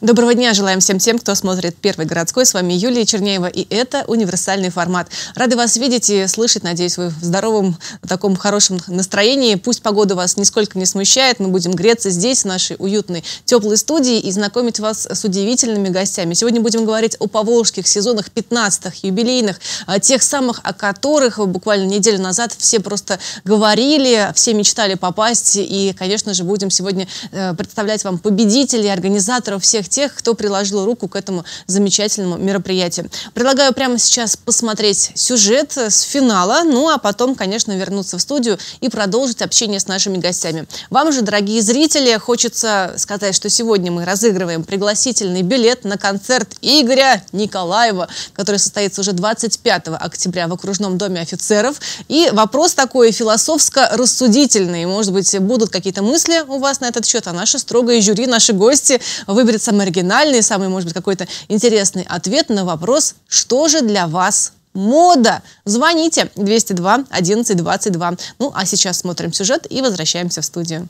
Доброго дня желаем всем тем, кто смотрит «Первый городской». С вами Юлия Чернеева, и это универсальный формат. Рады вас видеть и слышать. Надеюсь, вы в здоровом, таком хорошем настроении. Пусть погода вас нисколько не смущает. Мы будем греться здесь, в нашей уютной, теплой студии, и знакомить вас с удивительными гостями. Сегодня будем говорить о поволжских сезонах 15-х, юбилейных, тех самых, о которых буквально неделю назад все просто говорили, все мечтали попасть. И, конечно же, будем сегодня э, представлять вам победителей, организаторов всех тех, кто приложил руку к этому замечательному мероприятию. Предлагаю прямо сейчас посмотреть сюжет с финала, ну а потом, конечно, вернуться в студию и продолжить общение с нашими гостями. Вам же, дорогие зрители, хочется сказать, что сегодня мы разыгрываем пригласительный билет на концерт Игоря Николаева, который состоится уже 25 октября в окружном доме офицеров. И вопрос такой философско-рассудительный. Может быть, будут какие-то мысли у вас на этот счет, а наше строгое жюри, наши гости выберет самый оригинальный, самый, может быть, какой-то интересный ответ на вопрос, что же для вас мода. Звоните 202 11 22. Ну, а сейчас смотрим сюжет и возвращаемся в студию.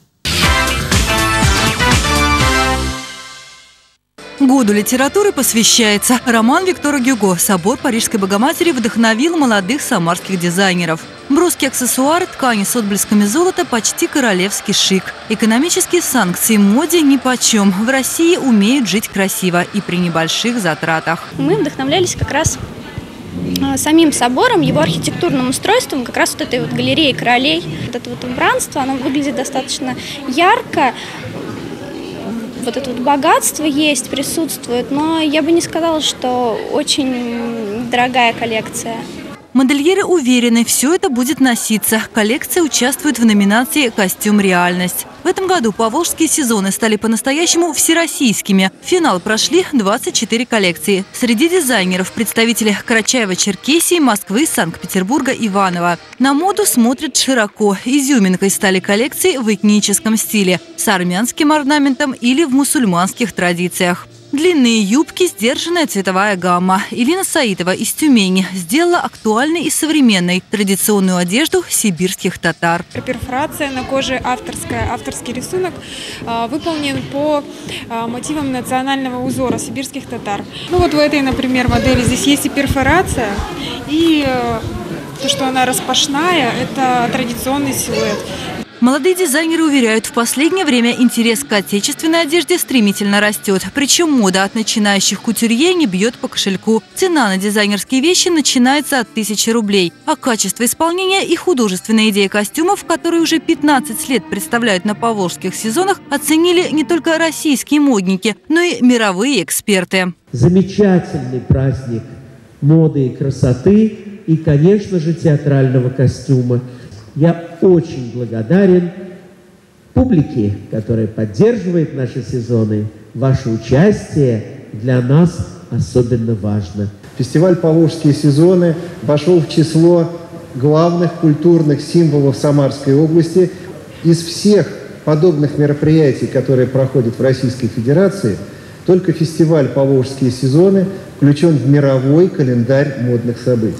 Году литературы посвящается. Роман Виктора Гюго «Собор Парижской Богоматери» вдохновил молодых самарских дизайнеров. Бруски аксессуары, ткани с отблесками золота – почти королевский шик. Экономические санкции моде нипочем. В России умеют жить красиво и при небольших затратах. Мы вдохновлялись как раз а, самим собором, его архитектурным устройством, как раз вот этой вот галереей королей. Вот это вот убранство, оно выглядит достаточно ярко, вот это вот богатство есть, присутствует, но я бы не сказала, что очень дорогая коллекция. Модельеры уверены, все это будет носиться. Коллекция участвует в номинации «Костюм реальность». В этом году поволжские сезоны стали по-настоящему всероссийскими. В финал прошли 24 коллекции. Среди дизайнеров представители Карачаева-Черкесии, Москвы, Санкт-Петербурга, Иванова. На моду смотрят широко. Изюминкой стали коллекции в этническом стиле, с армянским орнаментом или в мусульманских традициях. Длинные юбки, сдержанная цветовая гамма. Илина Саитова из Тюмени сделала актуальной и современной традиционную одежду сибирских татар. Перфорация на коже авторская, авторский рисунок а, выполнен по а, мотивам национального узора сибирских татар. Ну вот в этой, например, модели здесь есть и перфорация, и э, то, что она распашная, это традиционный силуэт. Молодые дизайнеры уверяют, в последнее время интерес к отечественной одежде стремительно растет. Причем мода от начинающих кутюрье не бьет по кошельку. Цена на дизайнерские вещи начинается от тысячи рублей. А качество исполнения и художественная идея костюмов, которые уже 15 лет представляют на поволжских сезонах, оценили не только российские модники, но и мировые эксперты. Замечательный праздник моды и красоты и, конечно же, театрального костюма – я очень благодарен публике, которая поддерживает наши сезоны. Ваше участие для нас особенно важно. Фестиваль «Поволжские сезоны» вошел в число главных культурных символов Самарской области. Из всех подобных мероприятий, которые проходят в Российской Федерации, только фестиваль «Поволжские сезоны» включен в мировой календарь модных событий.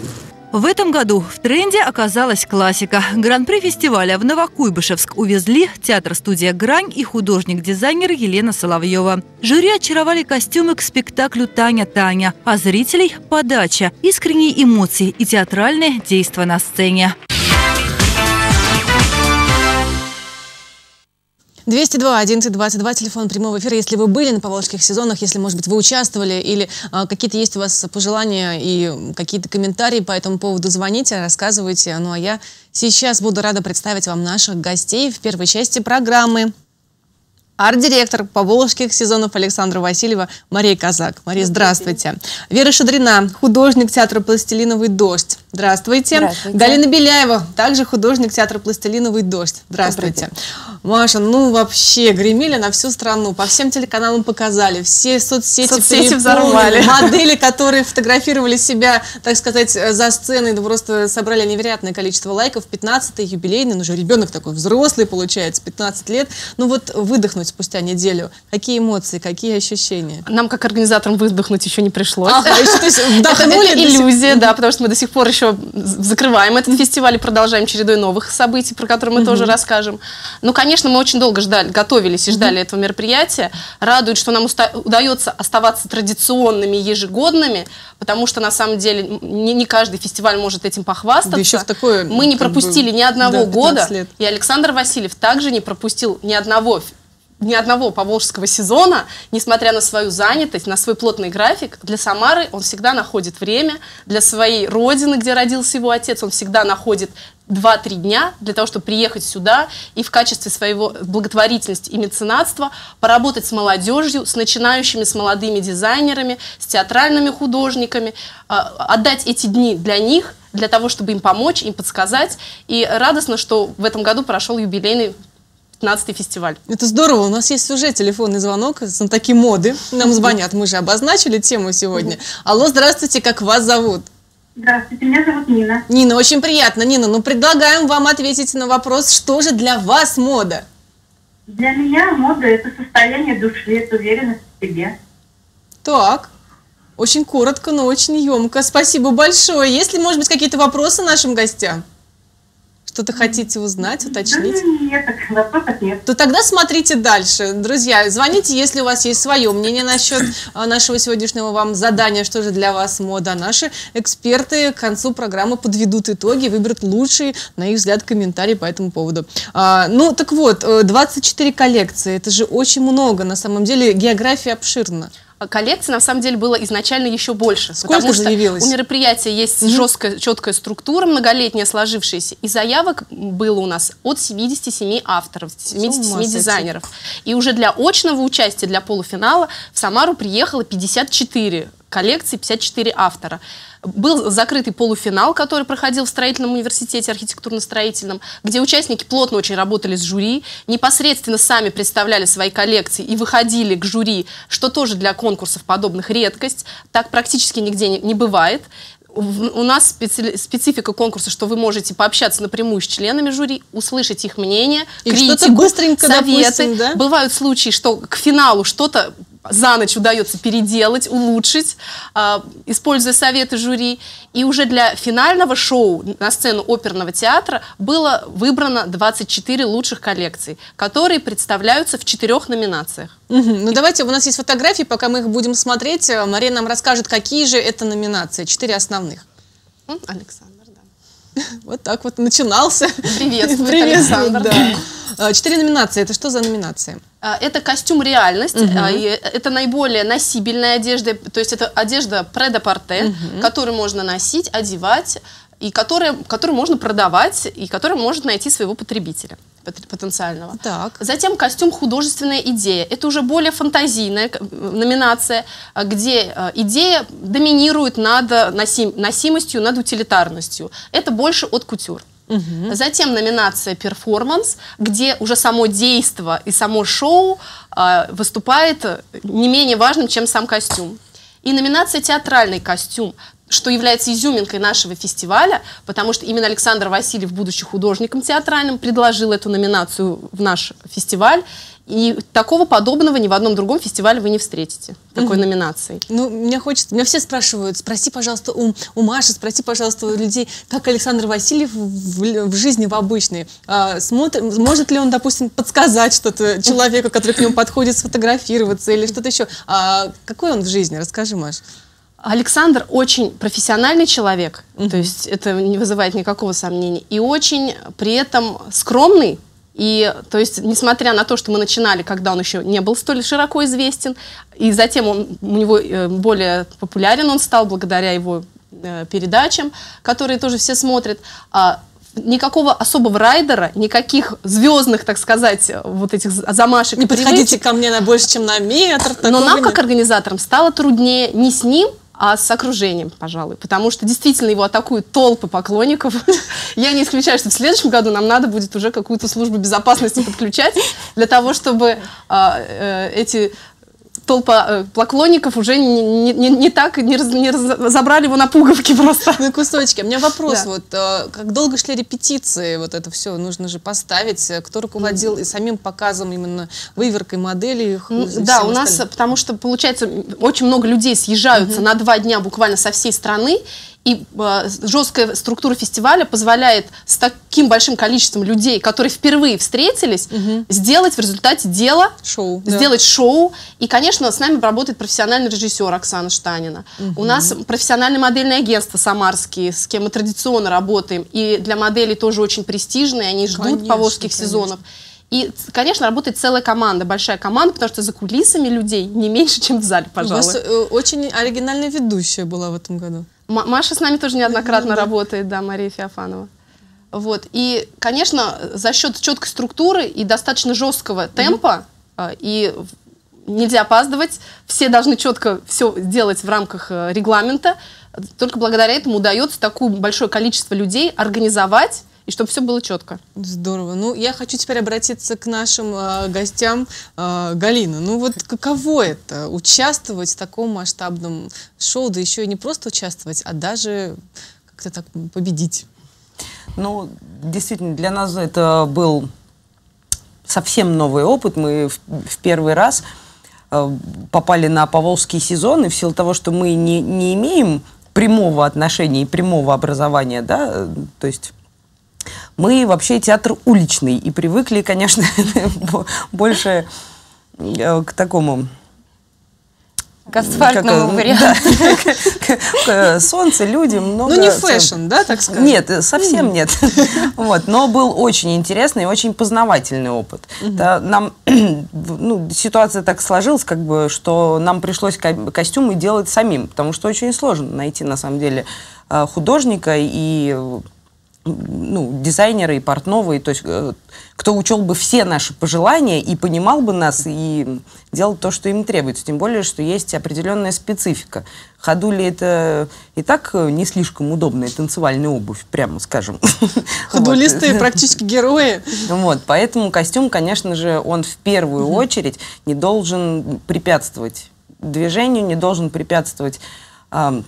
В этом году в тренде оказалась классика. Гран-при фестиваля в Новокуйбышевск увезли театр-студия «Грань» и художник-дизайнер Елена Соловьева. Жюри очаровали костюмы к спектаклю «Таня, Таня», а зрителей – подача, искренние эмоции и театральное действо на сцене. 202 1122 телефон прямого эфира. Если вы были на поволжских сезонах, если, может быть, вы участвовали или а, какие-то есть у вас пожелания и какие-то комментарии по этому поводу, звоните, рассказывайте. Ну а я сейчас буду рада представить вам наших гостей в первой части программы арт-директор Поволжских сезонов Александра Васильева Мария Казак. Мария, здравствуйте. Вера Шадрина, художник театра «Пластилиновый дождь». Здравствуйте. Здравствуйте. Галина Беляева, также художник театра «Пластилиновый дождь». Здравствуйте. Маша, ну вообще гремели на всю страну, по всем телеканалам показали, все соцсети, соцсети взорвали. Модели, которые фотографировали себя, так сказать, за сценой, ну, просто собрали невероятное количество лайков. 15-й юбилейный, ну уже ребенок такой взрослый получается, 15 лет. Ну вот выдохнуть спустя неделю. Какие эмоции, какие ощущения? Нам, как организаторам, выдохнуть еще не пришлось. Ага, то есть вдохнули? Это иллюзия, да, потому что мы до сих пор еще еще закрываем этот фестиваль и продолжаем чередой новых событий, про которые мы тоже расскажем. Ну, конечно, мы очень долго ждали, готовились и ждали этого мероприятия. Радует, что нам удается оставаться традиционными, ежегодными, потому что на самом деле не, не каждый фестиваль может этим похвастаться. Да еще в такое, мы не как бы, пропустили ни одного да, 15 года, лет. и Александр Васильев также не пропустил ни одного ни одного поволжского сезона, несмотря на свою занятость, на свой плотный график, для Самары он всегда находит время, для своей родины, где родился его отец, он всегда находит 2-3 дня для того, чтобы приехать сюда и в качестве своего благотворительности и меценатства поработать с молодежью, с начинающими, с молодыми дизайнерами, с театральными художниками, а, отдать эти дни для них, для того, чтобы им помочь, им подсказать. И радостно, что в этом году прошел юбилейный 15-й фестиваль. Это здорово. У нас есть уже телефонный звонок с такие моды. Нам звонят. Мы же обозначили тему сегодня. Алло, здравствуйте, как вас зовут? Здравствуйте, меня зовут Нина. Нина, очень приятно. Нина, ну предлагаем вам ответить на вопрос, что же для вас мода? Для меня мода – это состояние души, это уверенность в себе. Так, очень коротко, но очень емко. Спасибо большое. Есть ли, может быть, какие-то вопросы нашим гостям? Что-то хотите узнать, уточнить? Да, нет, вопросов нет. то тогда смотрите дальше. Друзья, звоните, если у вас есть свое мнение насчет а, нашего сегодняшнего вам задания, что же для вас мода. Наши эксперты к концу программы подведут итоги, выберут лучшие, на их взгляд, комментарии по этому поводу. А, ну, так вот, э, 24 коллекции, это же очень много, на самом деле, география обширна. Коллекций на самом деле было изначально еще больше. Сколько потому что заявилось? у мероприятия есть жесткая, четкая структура, многолетняя сложившаяся, и заявок было у нас от 77 авторов, 77 ума сойти. дизайнеров. И уже для очного участия, для полуфинала в Самару приехало 54 коллекции, 54 автора. Был закрытый полуфинал, который проходил в строительном университете, архитектурно-строительном, где участники плотно очень работали с жюри, непосредственно сами представляли свои коллекции и выходили к жюри, что тоже для конкурсов подобных редкость. Так практически нигде не, не бывает. У нас специ- специфика конкурса, что вы можете пообщаться напрямую с членами жюри, услышать их мнение, И критику, быстренько, советы. допустим, да? Бывают случаи, что к финалу что-то за ночь удается переделать, улучшить, а, используя советы жюри. И уже для финального шоу на сцену оперного театра было выбрано 24 лучших коллекций, которые представляются в четырех номинациях. Мгм. Ну давайте, у нас есть фотографии, пока мы их будем смотреть, э, Мария нам расскажет, какие же это номинации, четыре основных. Александр. Вот так вот начинался. Приветствует, Александр. да. А, Четыре номинации. Это что за номинации? А, Это костюм реальность, и это наиболее носибельная одежда, то есть это одежда предапорте, которую можно носить, одевать, и которая, которую можно продавать, и которая может найти своего потребителя пот- потенциального. Так. Затем костюм художественная идея. Это уже более фантазийная номинация, а, где а, идея доминирует над а, носим- носимостью, над утилитарностью. Это больше от кутюр. Затем номинация перформанс, где уже само действо и само шоу а, выступает э, не менее важным, чем сам костюм. И номинация театральный костюм, что является изюминкой нашего фестиваля, потому что именно Александр Васильев, будучи художником театральным, предложил эту номинацию в наш фестиваль. И такого подобного ни в одном другом фестивале вы не встретите, такой номинации. Ну, мне хочется, меня все спрашивают, спроси, пожалуйста, у, у Маши, спроси, пожалуйста, у людей, как Александр Васильев в, в- жизни в обычной. А, смотр- может ли он, допустим, подсказать что-то человеку, который к нему подходит, сфотографироваться или что-то еще? А какой он в жизни? Расскажи, Маш. Александр очень профессиональный человек, то есть это не вызывает никакого сомнения, и очень при этом скромный. И, то есть, несмотря на то, что мы начинали, когда он еще не был столь широко известен, и затем он, у него э, более популярен он стал благодаря его э, передачам, которые тоже все смотрят, а, никакого особого райдера, никаких звездных, так сказать, вот этих за- замашек. Не привычек подходите ко мне на больше, чем на метр. но нам, нет. как организаторам, стало труднее не с ним, а с окружением, пожалуй. Потому что действительно его атакуют толпы поклонников. Я не исключаю, что в следующем году нам надо будет уже какую-то службу безопасности подключать для того, чтобы а, э, эти толпа э, поклонников уже не, не- не- не так, не, раз- не раз- забрали его на пуговки просто. На кусочки. У меня вопрос, Да. вот, э, как долго шли репетиции, вот это все нужно же поставить, э, кто руководил и самим показом именно выверкой моделей? их, Ну, всем Да, у нас, остальным? потому что, получается, очень много людей съезжаются на два дня буквально со всей страны, И э, жесткая структура фестиваля позволяет с таким большим количеством людей, которые впервые встретились, сделать в результате дела, Шоу, да. сделать шоу. И, конечно, с нами работает профессиональный режиссер Оксана Штанина. У нас профессиональное модельное агентство «Самарские», с кем мы традиционно работаем. И для моделей тоже очень престижные, они ждут Конечно, поволжских конечно. сезонов. И, конечно, работает целая команда, большая команда, потому что за кулисами людей не меньше, чем в зале, У пожалуй. вас э, очень оригинальная ведущая была в этом году. Маша с нами тоже неоднократно работает, да, Мария Феофанова. Вот. И, конечно, за счет четкой структуры и достаточно жесткого темпа, э, и нельзя опаздывать, все должны четко все делать в рамках э, регламента, только благодаря этому удается такое большое количество людей организовать, и чтобы все было четко. Здорово. Ну, я хочу теперь обратиться к нашим э, гостям. Э, Галина, ну вот каково это участвовать в таком масштабном шоу, да еще и не просто участвовать, а даже как-то так победить? Ну, действительно, для нас это был совсем новый опыт. Мы в, в первый раз э, попали на Поволжский сезон, и в силу того, что мы не, не имеем прямого отношения и прямого образования, да, э, то есть мы вообще театр уличный и привыкли, конечно, бо- больше э, к такому К асфальтному э, варианту. да, солнце, люди, много... Ну, не fashion, да, так сказать? Нет, э, совсем нет. Вот, но был очень интересный и очень познавательный опыт. Да, нам, ну, ситуация так сложилась, как бы, что нам пришлось ко- костюмы делать самим, потому что очень сложно найти, на самом деле, художника и ну, дизайнера и портного, и, то есть, э, кто учел бы все наши пожелания и понимал бы нас, и делал то, что им требуется. Тем более, что есть определенная специфика. Ходули это и так э, не слишком удобная танцевальная обувь, прямо скажем. Ходулисты Вот. практически герои. Вот, поэтому костюм, конечно же, он в первую очередь не должен препятствовать движению, не должен препятствовать ам,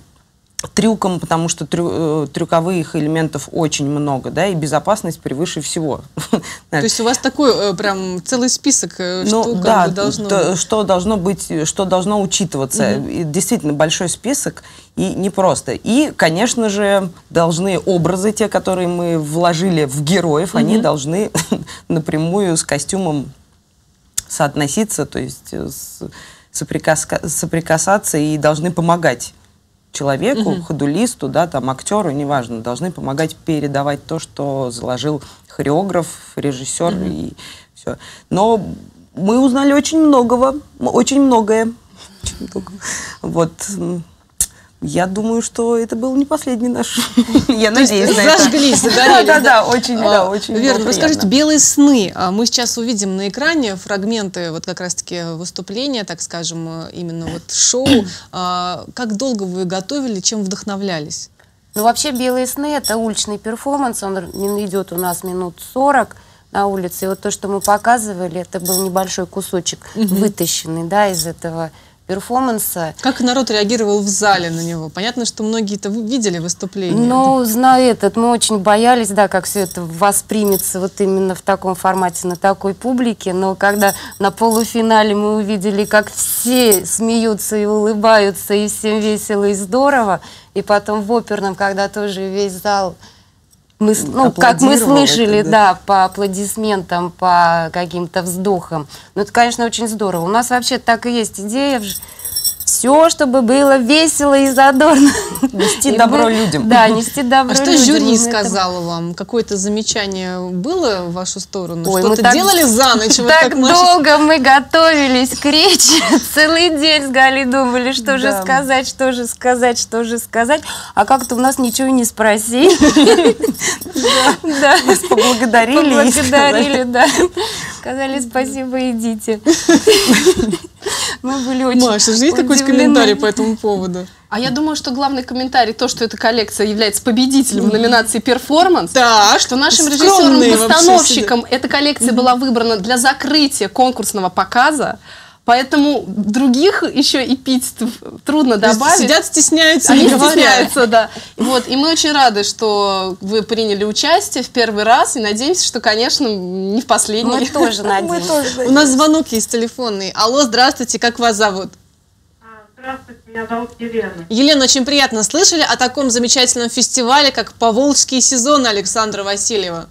трюкам, потому что трю- э, трюковых элементов очень много, да, и безопасность превыше всего. То есть у вас такой э, прям целый список, э, Ну, что да, должно то- быть. что должно быть, что должно учитываться. И действительно большой список и непросто. И, конечно же, должны образы, те, которые мы вложили в героев, они должны напрямую с костюмом соотноситься, то есть с- соприкасаться и должны помогать человеку, ходулисту, да, там, актеру, неважно, должны помогать передавать то, что заложил хореограф, режиссер и все. Но мы узнали очень многого, очень многое. Очень много. Вот. Я думаю, что это был не последний наш. Я надеюсь на это. Зажглись, загорелись. Да, да, очень, да, А, очень. Вера, расскажите. «Белые сны». А Мы сейчас увидим на экране фрагменты вот как раз-таки выступления, так скажем, именно вот шоу. А, Как долго вы готовили, чем вдохновлялись? Ну, вообще, «Белые сны» — это уличный перформанс, он идет у нас минут 40 на улице. И вот то, что мы показывали, это был небольшой кусочек, вытащенный, да, из этого перформанса. Как народ реагировал в зале на него? Понятно, что многие-то вы- видели выступление. Ну, знаю этот, мы очень боялись, да, как все это воспримется вот именно в таком формате, на такой публике, но когда на полуфинале мы увидели, как все смеются и улыбаются, и всем весело и здорово, и потом в оперном, когда тоже весь зал мы, ну, как мы слышали, это, да. по аплодисментам, по каким-то вздохам. Ну, это, конечно, очень здорово. У нас вообще так и есть идея. Все, чтобы было весело и задорно. Нести И добро мы- людям. Да, нести добро А что людям. жюри Мы это- сказало вам? Какое-то замечание было в вашу сторону? Ой, мы Что-то так- делали за ночь? Вот Так долго мы готовились к речи. Целый день с Галей думали, что же Да. сказать, что же сказать, что же сказать. А как-то у нас ничего не спросили. Да. Нас поблагодарили. Поблагодарили, да. Сказали спасибо, идите. Мы были очень Маша, же есть какой-то удивлены. комментарий по этому поводу? А я думаю, что главный комментарий, то, что эта коллекция является победителем в номинации «Перформанс», Так, что нашим режиссерам-постановщикам эта коллекция была выбрана для закрытия конкурсного показа, поэтому других еще эпитетов трудно То добавить. Сидят, стесняются, Они стесняются, да. Вот, и мы очень рады, что вы приняли участие в первый раз, и надеемся, что, конечно, не в последний. Мы тоже надеемся. У нас звонок есть телефонный. Алло, здравствуйте, как вас зовут? А, Здравствуйте, меня зовут Елена. Елена, очень приятно. Слышали о таком замечательном фестивале, как «Поволжские сезоны» Александра Васильева?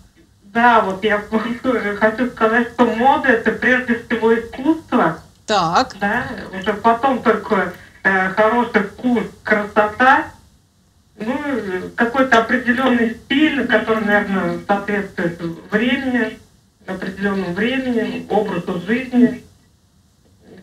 Да, вот я тоже хочу сказать, что мода это прежде всего искусство. Так. Да, уже потом только э, хороший вкус, красота, ну, какой-то определенный стиль, который, наверное, соответствует времени, определенному времени, образу жизни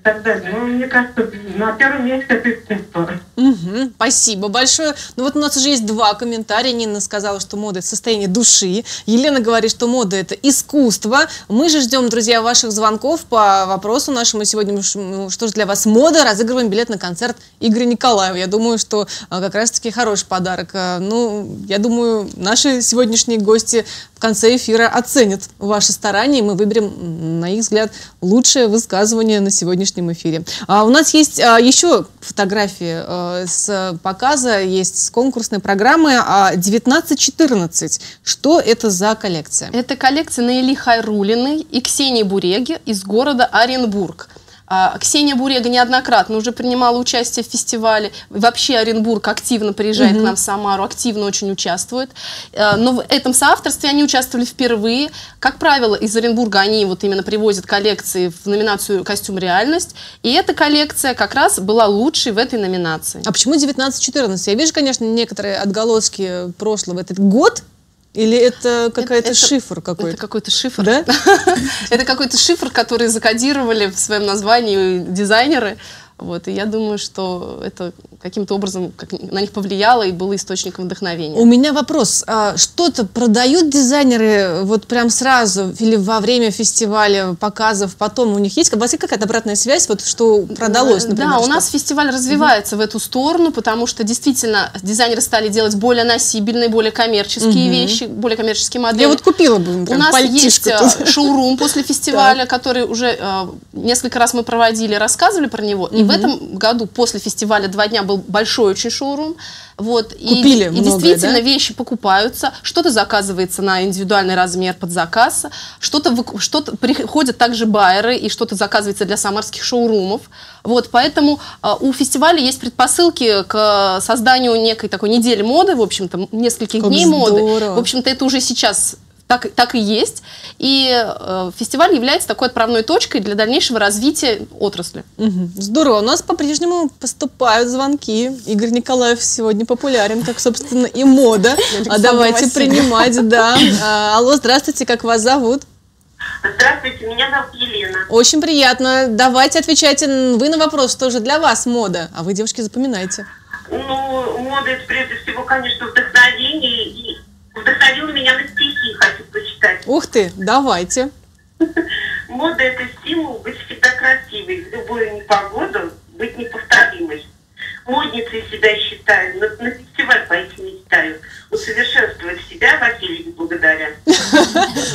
так далее. Ну, мне кажется, на первом месте это искусство. Мгм, спасибо большое. Ну вот у нас уже есть два комментария. Нина сказала, что мода – это состояние души. Елена говорит, что мода – это искусство. Мы же ждем, друзья, ваших звонков по вопросу нашему сегодня. Что же для вас мода? Разыгрываем билет на концерт Игоря Николаева. Я думаю, что а, как раз-таки хороший подарок. А, Ну, я думаю, наши сегодняшние гости в конце эфира оценят ваши старания, и мы выберем, на их взгляд, лучшее высказывание на сегодняшнем эфире. А у нас есть а, еще фотографии э, с показа, есть с конкурсной программы а, 1914. Что это за коллекция? Это коллекция Наили Хайрулиной и Ксении Буреги из города Оренбург. А, Ксения Бурега неоднократно уже принимала участие в фестивале. Вообще Оренбург активно приезжает Мгм. к нам в Самару, активно очень участвует. Э, Но в этом соавторстве они участвовали впервые. Как правило, из Оренбурга они вот именно привозят коллекции в номинацию «Костюм реальность». И эта коллекция как раз была лучшей в этой номинации. А почему 1914? Я вижу, конечно, некоторые отголоски прошлого. Это год? Или это какая-то шифр какой-то? Это какой-то шифр. Да? Это какой-то шифр, который закодировали в своем названии дизайнеры. Вот, и я думаю, что это каким-то образом как- на них повлияло и было источником вдохновения. У меня вопрос. А что-то продают дизайнеры вот прям сразу или во время фестиваля, показов, потом у них есть? У какая-то обратная связь, вот что продалось, Э, например? Да, у что? нас фестиваль развивается в эту сторону, потому что действительно дизайнеры стали делать более носибельные, более коммерческие Мгм. вещи, более коммерческие модели. Я вот купила бы У прям нас есть э, тут. шоурум после фестиваля, который уже э, несколько раз мы проводили, рассказывали про него. И в этом году после фестиваля два дня был большой очень шоурум. Вот, и- Купили и, многое, действительно да? вещи покупаются, что-то заказывается на индивидуальный размер под заказ, что-то что-то приходят также байеры и что-то заказывается для самарских шоурумов. Вот, поэтому э, у фестиваля есть предпосылки к созданию некой такой недели моды, в общем-то, нескольких Как дней моды. здорово. В общем-то, это уже сейчас так, так и есть. И э, фестиваль является такой отправной точкой для дальнейшего развития отрасли. Мгм. Здорово. У нас по-прежнему поступают звонки. Игорь Николаев сегодня популярен, как, собственно, и мода. А давайте принимать, да. А, Алло, здравствуйте, как вас зовут? Здравствуйте, меня зовут Елена. Очень приятно. Давайте отвечайте вы на вопрос, что же для вас мода. А вы, девушки, запоминайте. Ну, мода это прежде всего, конечно, вдохновение. И вдохновило меня на стихи, хочу почитать. Ух ты, давайте. Мода это стимул быть всегда красивой, в любую непогоду быть неповторимой. Модницей себя считаю, на, на фестиваль пойти мечтаю. Усовершенствовать себя Василий благодаря.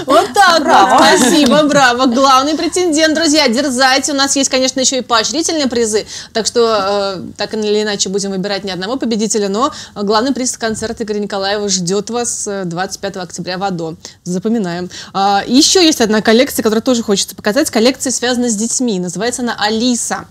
Вот так Браво. вот. Спасибо, браво. Главный претендент, друзья, дерзайте. У нас есть, конечно, еще и поощрительные призы. Так что э, так или иначе будем выбирать не одного победителя, но главный приз концерта Игоря Николаева ждет вас э, 25 октября в АДО. Запоминаем. А, еще есть одна коллекция, которую тоже хочется показать. Коллекция связана с детьми. Называется она «Алиса».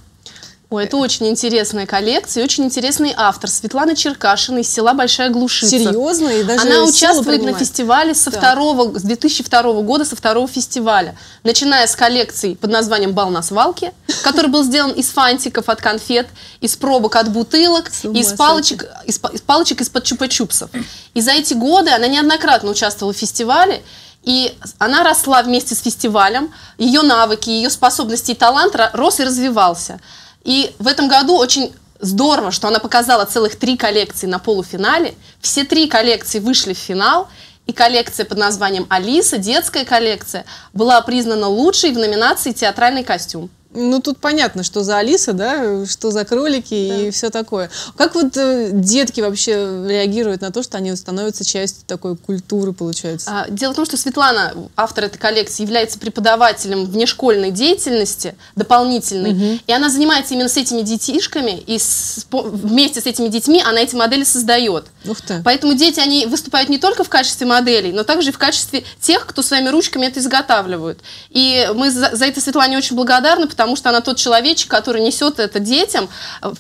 Ой, это очень интересная коллекция очень интересный автор Светлана Черкашина из села Большая Глушица. Серьезно? И даже Она участвует на фестивале со Так. второго, с 2002 года, со второго фестиваля. Начиная с коллекции под названием «Бал на свалке», который был сделан из фантиков от конфет, из пробок от бутылок, из палочек, из, из палочек из-под чупа-чупсов. И за эти годы она неоднократно участвовала в фестивале, и она росла вместе с фестивалем, ее навыки, ее способности и талант ро- рос и развивался. И в этом году очень здорово, что она показала целых три коллекции на полуфинале. Все три коллекции вышли в финал. И коллекция под названием «Алиса», детская коллекция, была признана лучшей в номинации «Театральный костюм». Ну, тут понятно, что за Алиса, да, что за кролики и все такое. Как вот э, детки вообще реагируют на то, что они становятся частью такой культуры, получается? А, Дело в том, что Светлана, автор этой коллекции, является преподавателем внешкольной деятельности дополнительной, и она занимается именно с этими детишками, и с- по- вместе с этими детьми она эти модели создает. Ух ты. Поэтому дети, они выступают не только в качестве моделей, но также и в качестве тех, кто своими ручками это изготавливают. И мы за, за это Светлане очень благодарны, потому что она тот человечек, который несет это детям,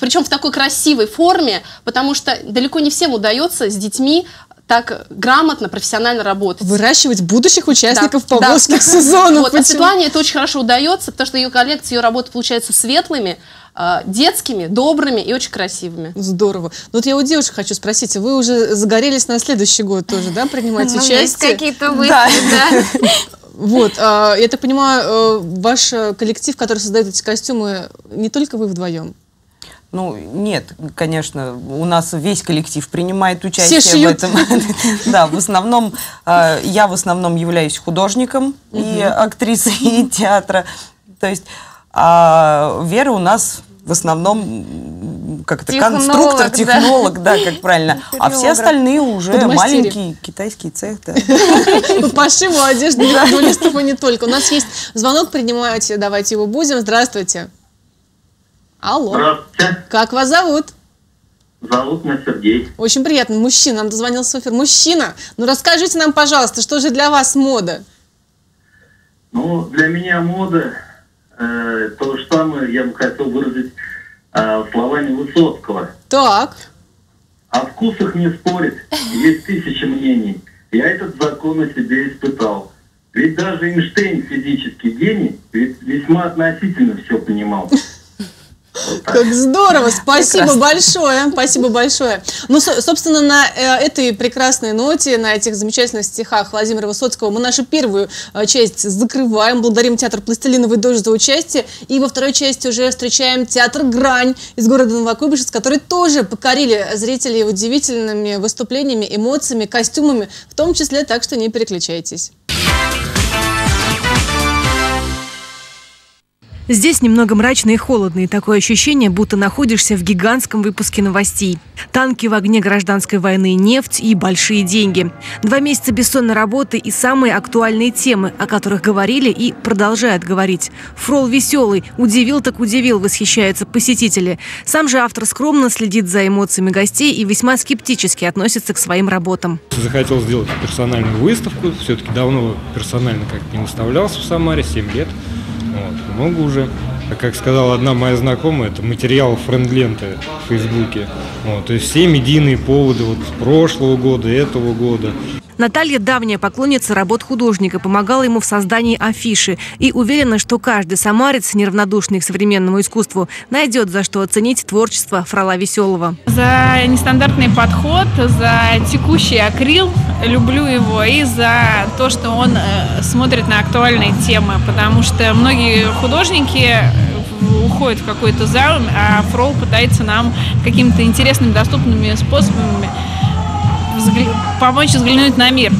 причем в такой красивой форме, потому что далеко не всем удается с детьми так грамотно, профессионально работать. Выращивать будущих участников да. поволжских да. сезонов. Вот, а Светлане это очень хорошо удается, потому что ее коллекция, ее работы получаются светлыми, а, детскими, добрыми и очень красивыми. Здорово. Ну вот я у девушек хочу спросить, вы уже загорелись на следующий год тоже, да, принимать ну, участие? Есть какие-то мысли, да. Вот, а, я так понимаю, э, ваш коллектив, который создает эти костюмы, не только вы вдвоем? Ну, нет, конечно, у нас весь коллектив принимает участие Все в этом. Да, в основном, э, я в основном являюсь художником и актрисой театра. То есть, а Вера у нас в основном как это конструктор, технолог, да, как правильно. А все остальные уже маленький китайский цех, да. По пошиву одежды журналистов и не только. У нас есть звонок, принимайте, давайте его будем. Здравствуйте. Алло. Здравствуйте. Как вас зовут? Зовут меня Сергей. Очень приятно. Мужчина, нам дозвонился эфир. Мужчина, ну расскажите нам, пожалуйста, что же для вас мода? Ну, для меня мода то же самое, я бы хотел выразить э, словами Высоцкого. Так. О вкусах не спорит, есть тысячи мнений. Я этот закон на себе испытал. Ведь даже Эйнштейн, физический гений, ведь весьма относительно все понимал. Как здорово! Спасибо Прекрасно. большое! Спасибо большое! Ну, собственно, на э, этой прекрасной ноте, на этих замечательных стихах Владимира Высоцкого мы нашу первую э, часть закрываем. Благодарим театр «Пластилиновый дождь» за участие. И во второй части уже встречаем театр «Грань» из города Новокуйбышевск, который тоже покорили зрителей удивительными выступлениями, эмоциями, костюмами, в том числе, так что не переключайтесь. Здесь немного мрачно и холодно, и такое ощущение, будто находишься в гигантском выпуске новостей. Танки в огне гражданской войны, нефть и большие деньги. Два месяца бессонной работы и самые актуальные темы, о которых говорили и продолжают говорить. Фрол веселый, удивил так удивил, восхищаются посетители. Сам же автор скромно следит за эмоциями гостей и весьма скептически относится к своим работам. Захотел сделать персональную выставку, все-таки давно персонально как не выставлялся в Самаре, 7 лет. Вот, много уже. А как сказала одна моя знакомая, это материал френд-ленты в Фейсбуке. Вот, то есть все медийные поводы вот прошлого года, этого года. Наталья давняя поклонница работ художника, помогала ему в создании афиши и уверена, что каждый самарец, неравнодушный к современному искусству, найдет за что оценить творчество Фрала Веселого. За нестандартный подход, за текущий акрил, люблю его, и за то, что он э, смотрит на актуальные темы, потому что многие художники уходят в какой-то зал, а Фрол пытается нам какими-то интересными, доступными способами взгля... помочь взглянуть на мир.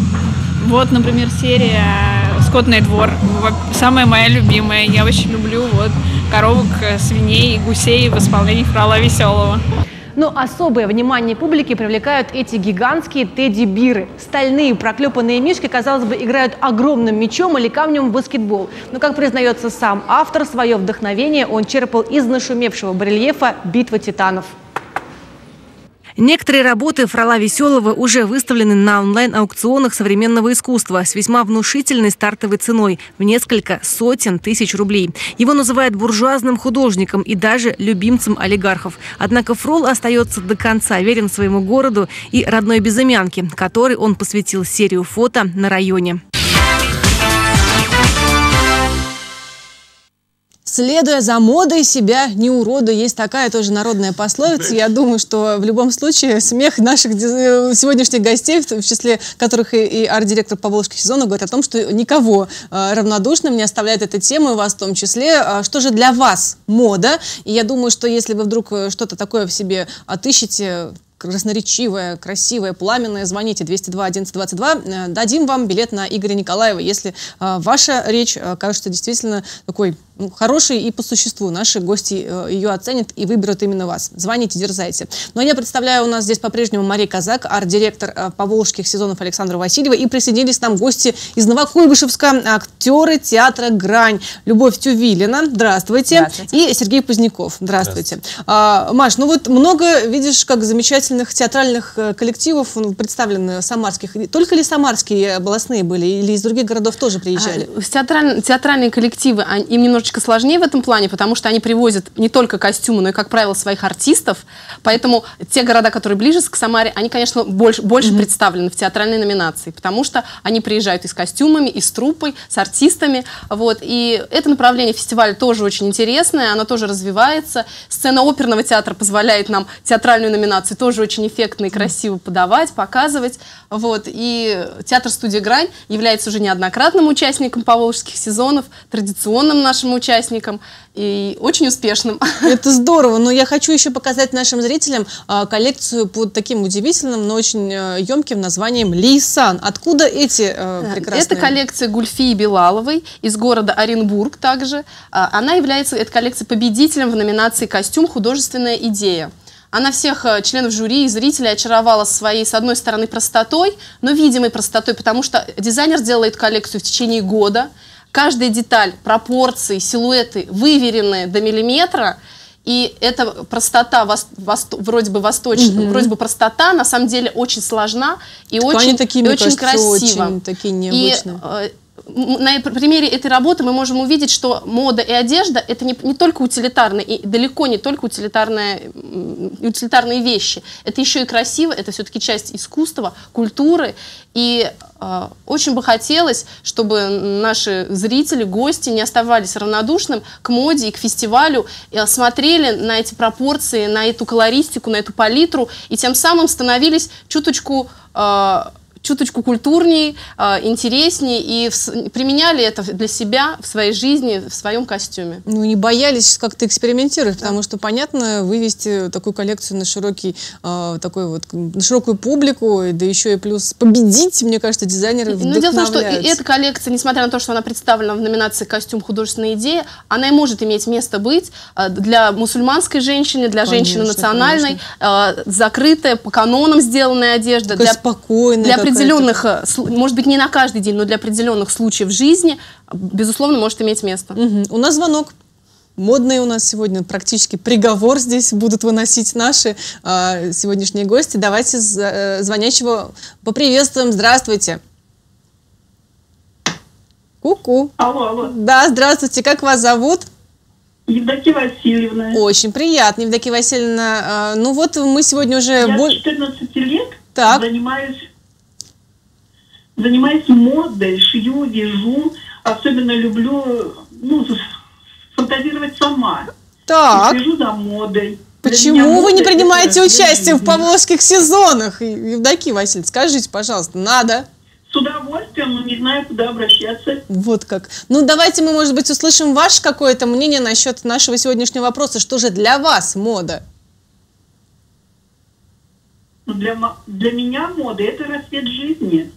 Вот, например, серия «Скотный двор». Самая моя любимая. Я очень люблю вот коровок, свиней и гусей в исполнении Фрала Веселого. Но особое внимание публики привлекают эти гигантские тедди-биры. Стальные проклепанные мишки, казалось бы, играют огромным мячом или камнем в баскетбол. Но, как признается сам автор, свое вдохновение он черпал из нашумевшего барельефа «Битва титанов». Некоторые работы Фрала Веселого уже выставлены на онлайн-аукционах современного искусства с весьма внушительной стартовой ценой в несколько сотен тысяч рублей. Его называют буржуазным художником и даже любимцем олигархов. Однако Фрол остается до конца верен своему городу и родной безымянке, которой он посвятил серию фото на районе. Следуя за модой, себя не уродуй. Есть такая тоже народная пословица. Я думаю, что в любом случае смех наших э, сегодняшних гостей, в числе которых и, и арт-директор Поволжских сезонов, говорит о том, что никого э, равнодушным не оставляет эта тема, и вас в том числе. А что же для вас мода? И я думаю, что если вы вдруг э, что-то такое в себе отыщете, красноречивая, красивая, пламенная, звоните 202 11 22. Дадим вам билет на Игоря Николаева, если э, ваша речь э, кажется действительно такой ну, хорошей и по существу. Наши гости э, ее оценят и выберут именно вас. Звоните, дерзайте. Ну а я представляю, у нас здесь по-прежнему Мария Казак, арт-директор э, поволжских сезонов Александра Васильева. И присоединились к нам гости из Новокуйбышевска, актеры театра «Грань». Любовь Тювилина, здравствуйте. здравствуйте. И Сергей Поздняков, здравствуйте. здравствуйте. А, Маш, ну вот много, видишь, как замечательно многочисленных театральных э, коллективов м, представлены самарских. Только ли самарские областные были или из других городов тоже приезжали? А, театраль- театральные коллективы, они- им немножечко сложнее в этом плане, потому что они привозят не только костюмы, но и, как правило, своих артистов. Поэтому те города, которые ближе к Самаре, они, конечно, больше, больше представлены в театральной номинации, потому что они приезжают и с костюмами, и с труппой, с артистами. Вот. И это направление фестиваля тоже очень интересное, оно тоже развивается. Сцена оперного театра позволяет нам театральную номинацию тоже очень эффектно и красиво подавать, показывать. Вот. И театр-студия «Грань» является уже неоднократным участником поволжских сезонов, традиционным нашим участником и очень успешным. Это здорово, но я хочу еще показать нашим зрителям а, коллекцию под таким удивительным, но очень э, емким названием Лейсан. Откуда эти э, прекрасные? Это коллекция Гульфии Белаловой из города Оренбург также. А, Она является, эта коллекция, победителем в номинации «Костюм. Художественная идея». Она всех э, членов жюри и зрителей очаровала своей, с одной стороны, простотой, но видимой простотой, потому что дизайнер делает коллекцию в течение года. Каждая деталь, пропорции, силуэты выверены до миллиметра. И эта простота, вос- восто- вроде бы восточная, Мгм. вроде бы простота, на самом деле очень сложна и Ткани очень, такие, и очень кажется, красиво. очень такие И необычные. э, м- на пр- примере этой работы мы можем увидеть, что мода и одежда это не, не только утилитарные, и далеко не только утилитарные, утилитарные вещи. Это еще и красиво, это все-таки часть искусства, культуры. И э, очень бы хотелось, чтобы наши зрители, гости не оставались равнодушным к моде и к фестивалю, и смотрели на эти пропорции, на эту колористику, на эту палитру, и тем самым становились чуточку э, чуточку культурней, э, интересней и применяли это для себя в своей жизни, в своем костюме. Ну, не боялись как-то экспериментировать, потому что, понятно, вывести такую коллекцию на широкий, э, такой вот, на широкую публику, да еще и плюс победить, мне кажется, дизайнеры Но дело в том, что эта коллекция, несмотря на то, что она представлена в номинации «Костюм. Художественная идея», она и может иметь место быть э, для мусульманской женщины, для женщины Конечно, национальной, э, закрытая, по канонам сделанная одежда. Такая Для, спокойная для. Определенных, э, сл- может быть, не на каждый день, но для определенных случаев жизни, э, безусловно, может иметь место. Мгм. У нас звонок. Модный у нас сегодня практически приговор здесь будут выносить наши э, сегодняшние гости. Давайте э, звонящего поприветствуем. Здравствуйте. Ку-ку. Алло, алло. Да, здравствуйте. Как вас зовут? Евдокия Васильевна. Очень приятно, Евдокия Васильевна. Э, ну вот мы сегодня уже... Я боль- с 14 лет Так. занимаюсь занимаюсь модой, шью, вяжу. Особенно люблю ну, фантазировать сама. Так. И слежу за модой. Почему вы не принимаете участие в поволжских сезонах? Евдокия Васильевна, скажите, пожалуйста, надо. С удовольствием, но не знаю, куда обращаться. Вот как. Ну, давайте мы, может быть, услышим ваше какое-то мнение насчет нашего сегодняшнего вопроса. Что же для вас мода? Но для, для меня мода – это рассвет жизни.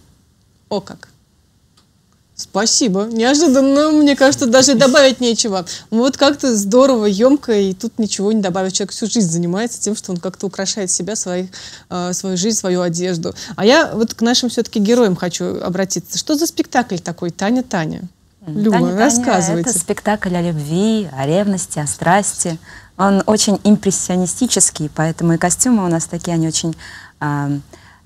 О как. Спасибо. Неожиданно, мне кажется, даже добавить нечего. Вот как-то здорово, емко, и тут ничего не добавить. Человек всю жизнь занимается тем, что он как-то украшает себя, своих, э, свою жизнь, свою одежду. А я вот к нашим все-таки героям хочу обратиться. Что за спектакль такой «Таня, Таня»? Люба, «Таня, Таня» рассказывайте. Это спектакль о любви, о ревности, о страсти. Он очень импрессионистический, поэтому и костюмы у нас такие, они очень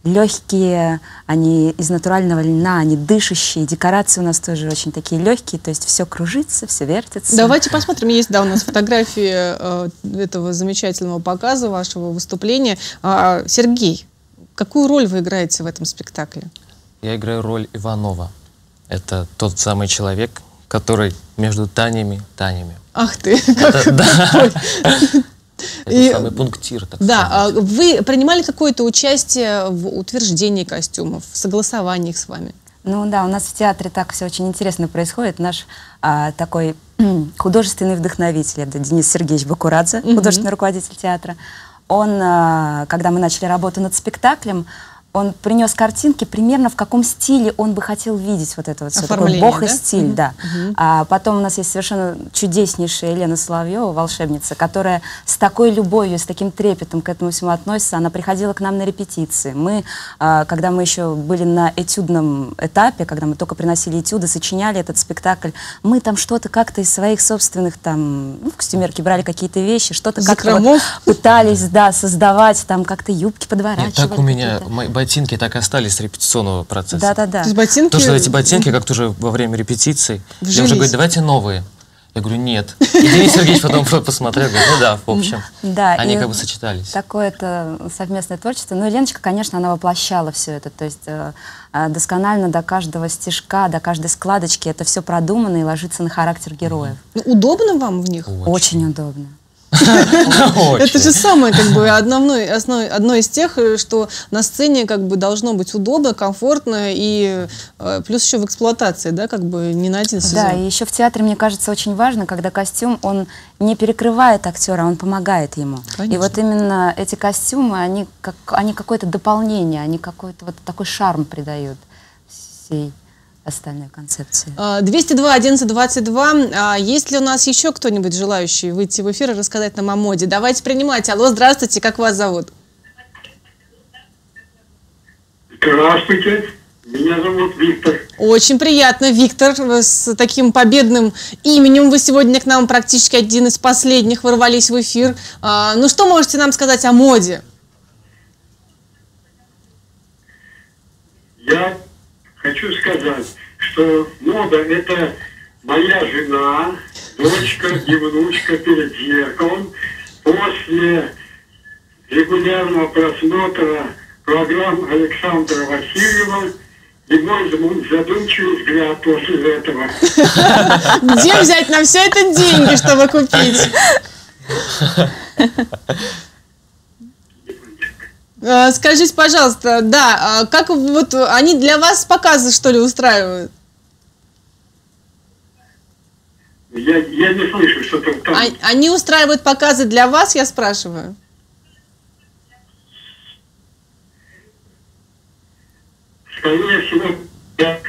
легкие, они из натурального льна, они дышащие. Декорации у нас тоже очень такие легкие, то есть все кружится, все вертится. Давайте посмотрим. Есть, да, у нас фотографии э, этого замечательного показа, вашего выступления. А, Сергей, какую роль вы играете в этом спектакле? Я играю роль Иванова. Это тот самый человек, который между Танями Танями. Ах ты! Это, да. Это И- самый пунктир, так Да, сказать. а вы принимали какое-то участие в утверждении костюмов, в согласовании их с вами? Ну да, у нас в театре так все очень интересно происходит. Наш а, такой художественный вдохновитель, это Денис Сергеевич Бакурадзе, художественный руководитель театра. Он, а, когда мы начали работу над спектаклем, он принес картинки примерно в каком стиле он бы хотел видеть вот это вот все, такой бог и да? стиль, Мгм. да. Мгм. А потом у нас есть совершенно чудеснейшая Елена Соловьева, волшебница, которая с такой любовью, с таким трепетом к этому всему относится. Она приходила к нам на репетиции. Мы, а, когда мы еще были на этюдном этапе, когда мы только приносили этюды, сочиняли этот спектакль, мы там что-то как-то из своих собственных там, ну, в костюмерке брали какие-то вещи, что-то как-то вот пытались, да, создавать, там как-то юбки подворачивали. Нет, так у меня ботинки так и остались с репетиционного процесса. Да-да-да. То есть ботинки... Потому что эти ботинки как-то уже во время репетиций, я Вжились. уже говорю, давайте новые. Я говорю, нет. И Денис Сергеевич потом посмотрел, говорит, ну да, в общем. Да, Они как бы сочетались. Такое это совместное творчество. Ну, и Леночка, конечно, она воплощала все это. То есть э, э, досконально до каждого стежка, до каждой складочки это все продумано и ложится на характер героев. Ну, Удобно вам в них? Очень удобно. Это же самое, как бы, одно из тех, э, что на сцене, как бы, должно быть удобно, комфортно, и э, плюс еще в эксплуатации, да, как бы, не на один сезон. Да, и еще в театре, мне кажется, очень важно, когда костюм, он не перекрывает актера, он помогает ему. И вот именно эти костюмы, они, как, они какое-то дополнение, они какой-то вот такой шарм придают всей остальной концепции. А, 202 11 22. А Есть ли у нас еще кто-нибудь желающий выйти в эфир и рассказать нам о моде? Давайте принимать. Алло, здравствуйте, как вас зовут? Здравствуйте, меня зовут Виктор. Очень приятно, Виктор, с таким победным именем вы сегодня к нам практически один из последних ворвались в эфир. А, Ну что можете нам сказать о моде? Я хочу сказать, что мода – это моя жена, дочка и внучка перед зеркалом. После регулярного просмотра программ Александра Васильева и мой задумчивый взгляд после этого. Где взять на все это деньги, чтобы купить? А, Скажите, пожалуйста, да, а как вот они для вас показы, что ли, устраивают? Я, я не слышу, что там. там. А- Они устраивают показы для вас, я спрашиваю? Скорее всего, так.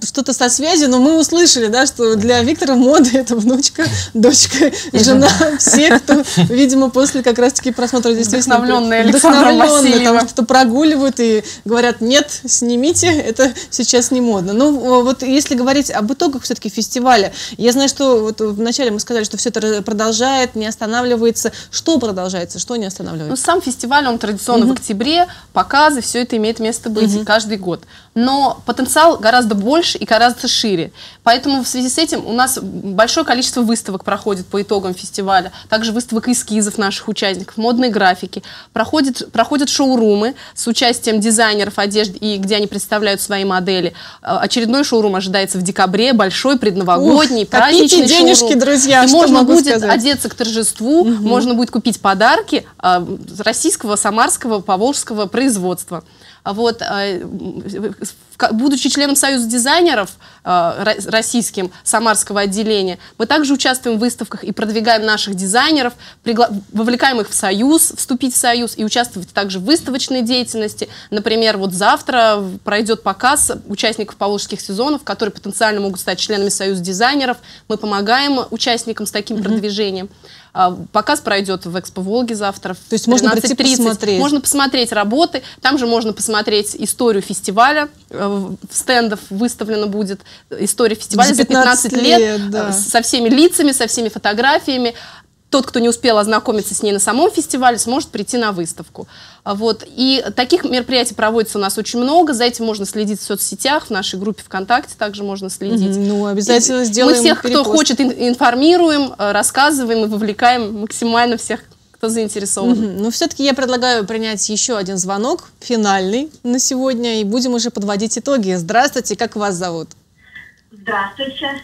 Что-то со связью, но мы услышали, да, что для Виктора мода это внучка, дочка, жена, все, кто, видимо, после как раз-таки просмотра действительно Вдохновленные вдохновленные, там что-то прогуливают и говорят, нет, снимите, это сейчас не модно. Ну, вот если говорить об итогах все-таки фестиваля, я знаю, что вот вначале мы сказали, что все это продолжает, не останавливается. Что продолжается, что не Ну, останавливается? сам фестиваль, он традиционно в октябре, показы, все это имеет место быть каждый год. Но потенциал гораздо больше и гораздо шире. Поэтому в связи с этим у нас большое количество выставок проходит по итогам фестиваля. Также выставок эскизов наших участников, модной графики. Проходит, проходят шоурумы с участием дизайнеров одежды, и где они представляют свои модели. Э, Очередной шоурум ожидается в декабре, большой, предновогодний, Ух, праздничный денежки, шоурум. друзья, И можно будет сказать. одеться к торжеству, можно будет купить подарки а, российского, самарского, поволжского производства. Вот, э, будучи членом Союза дизайнеров э, ро- российским Самарского отделения, мы также участвуем в выставках и продвигаем наших дизайнеров, вовлекаем их в Союз, вступить в Союз и участвовать также в выставочной деятельности. Например, вот завтра пройдет показ участников поволжских сезонов, которые потенциально могут стать членами Союза дизайнеров. Мы помогаем участникам с таким продвижением. А, Показ пройдет в Экспо Волге завтра. То есть можно прийти посмотреть? Можно посмотреть работы. Там же можно посмотреть историю фестиваля. Э, В стендов выставлена будет история фестиваля За за 15 15 лет, лет, да. э, со всеми лицами, со всеми фотографиями. Тот, кто не успел ознакомиться с ней на самом фестивале, сможет прийти на выставку. А Вот. И таких мероприятий проводится у нас очень много. За этим можно следить в соцсетях, в нашей группе ВКонтакте также можно следить. Ну, обязательно И сделаем Мы всех, кто перепост. хочет, ин- информируем, э, рассказываем и вовлекаем максимально всех, кто заинтересован. Мгм. Но все-таки я предлагаю принять еще один звонок, финальный на сегодня, и будем уже подводить итоги. Здравствуйте, как вас зовут? Здравствуйте,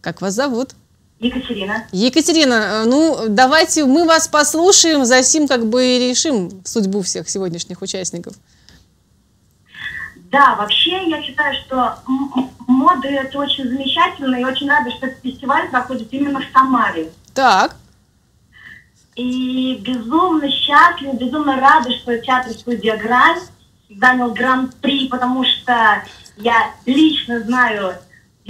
Как вас зовут? Екатерина. Екатерина, э, ну давайте мы вас послушаем, за сим как бы и решим судьбу всех сегодняшних участников. Да, вообще я считаю, что м- м- мода это очень замечательно и очень рада, что этот фестиваль проходит именно в Самаре. Так. И безумно счастлива, безумно рада, что театр студия Грань занял гран-при, потому что я лично знаю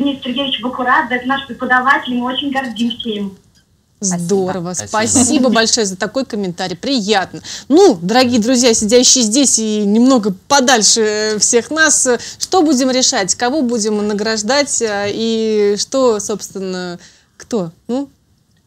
Дениса Сергеевича Бакурадзе, это наш преподаватель, мы очень гордимся им. Здорово, Спасибо. спасибо. большое за такой комментарий, приятно. Ну, дорогие друзья, сидящие здесь и немного подальше всех нас, э, что будем решать, кого будем награждать э, и что, собственно, кто? Ну,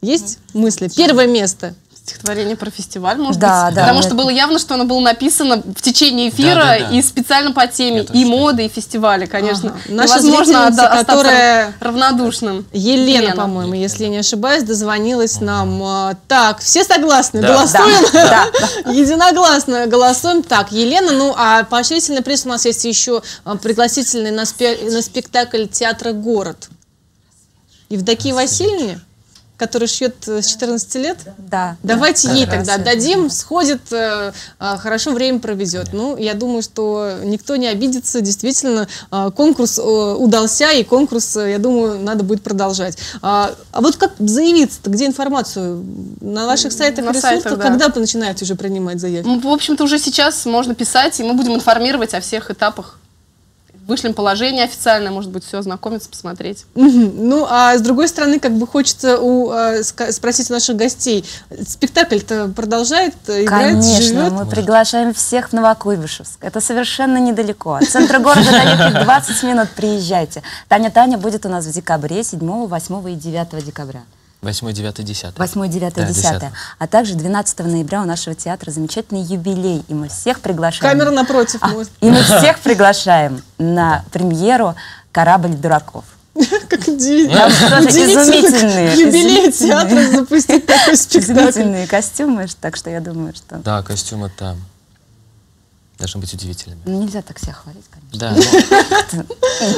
есть мысли? Первое место. Стихотворение про фестиваль, может Да, быть? да. Потому Это- что было явно, что оно было написано в течение эфира Да, да, да. и специально по теме и моды, и фестиваля, конечно. Ага. Наша остаться которая- равнодушным. Елена, по-моему, если я не ошибаюсь, дозвонилась нам. А, Так, все согласны? Да. Голосуем? Да, Единогласно голосуем. Так, Елена, ну а поощрительный приз у нас есть еще а, пригласительный на, спе- на спектакль театра «Город». Евдокии Васильевне, которая шьет э, с 14 лет? Да. Давайте да, ей тогда раз отдадим, сходит, э, а, хорошо время проведет. Ну, я думаю, что никто не обидится. Действительно, конкурс э, удался, и конкурс, э, я думаю, надо будет продолжать. А а вот как заявиться-то, где информацию? На ваших сайтах, На ресурсах? сайтах, да. Когда вы начинаете уже принимать заявки? Ну, в общем-то, уже сейчас можно писать, и мы будем информировать о всех этапах. Вышлем положение официальное, может быть, все ознакомиться, посмотреть. Ну, а с другой стороны, как бы хочется у, э, спросить у наших гостей, спектакль-то продолжает э, играть, Конечно, живет? мы приглашаем всех в Новокуйбышевск. Это совершенно недалеко. От центра города доехать 20 минут, приезжайте. Таня Таня будет у нас в декабре, 7, 8 и 9 декабря. 8, 9, 10. 8, 9, Да, 10. 10. А также 12 ноября у нашего театра замечательный юбилей, и мы всех приглашаем. Камера напротив. может. И мы всех приглашаем на премьеру «Корабль дураков». Как удивительно. Изумительные. Юбилей театра запустить такой спектакль. Изумительные костюмы, так что я думаю, что... Да, костюмы там должны быть удивительными. Ну, нельзя так себя хвалить, конечно. Да, ну,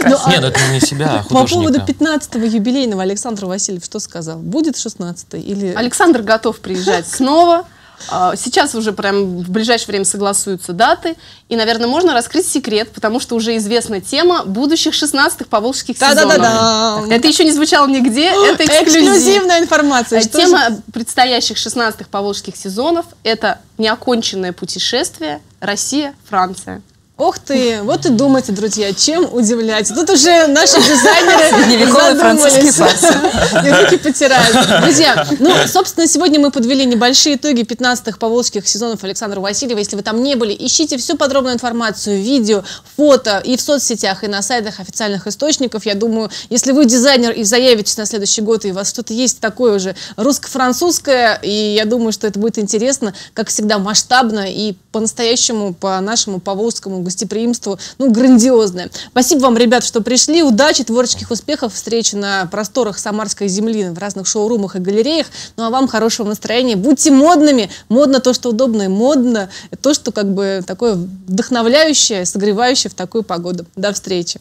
Ну, а не, ну это не себя, а По поводу художника. 15-го юбилейного Александр Васильев что сказал? Будет 16-й или... Александр готов приезжать снова. А, Сейчас уже прям в ближайшее время согласуются даты. И, наверное, можно раскрыть секрет, потому что уже известна тема будущих 16-х поволжских сезонов. Да-да-да-да. Это еще не звучало нигде, это эксклюзив. Эксклюзивная информация. А Что Тема же- предстоящих 16-х поволжских сезонов – это неоконченное путешествие Россия-Франция. Ох ты, вот и думайте, друзья, чем удивлять. Тут уже наши дизайнеры Средневековый французский задумались. И руки потирают. Друзья, ну, собственно, сегодня мы подвели небольшие итоги 15-х поволжских сезонов Александра Васильева. Если вы там не были, ищите всю подробную информацию, видео, фото и в соцсетях, и на сайтах официальных источников. Я думаю, если вы дизайнер и заявитесь на следующий год, и у вас что-то есть такое уже русско-французское, и я думаю, что это будет интересно, как всегда, масштабно и по-настоящему, по нашему поволжскому гостеприимству, ну, грандиозное. Спасибо вам, ребят, что пришли. Удачи, творческих успехов, встречи на просторах Самарской земли, в разных шоурумах и галереях. Ну, а вам хорошего настроения. Будьте модными. Модно то, что удобно, и модно то, что как бы такое вдохновляющее, согревающее в такую погоду. До встречи.